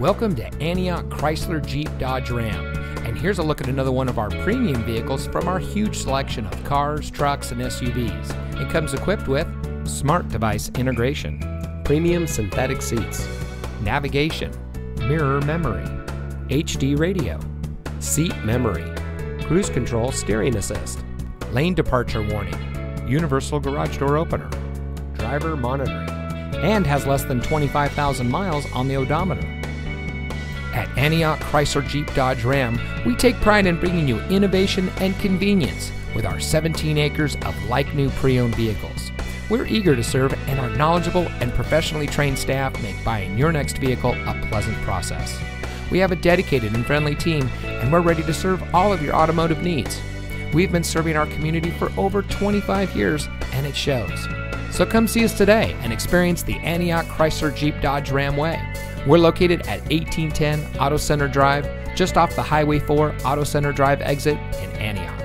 Welcome to Antioch Chrysler Jeep Dodge Ram. And here's a look at another one of our premium vehicles from our huge selection of cars, trucks, and SUVs. It comes equipped with smart device integration, premium synthetic seats, navigation, mirror memory, HD radio, seat memory, cruise control steering assist, lane departure warning, universal garage door opener, driver monitoring, and has less than 25,000 miles on the odometer. At Antioch Chrysler Jeep Dodge Ram, we take pride in bringing you innovation and convenience with our 17 acres of like new pre owned vehicles. We're eager to serve, and our knowledgeable and professionally trained staff make buying your next vehicle a pleasant process. We have a dedicated and friendly team, and we're ready to serve all of your automotive needs. We've been serving our community for over 25 years, and it shows. So come see us today and experience the Antioch Chrysler Jeep Dodge Ram way. We're located at 1810 Auto Center Drive, just off the Highway 4 Auto Center Drive exit in Antioch.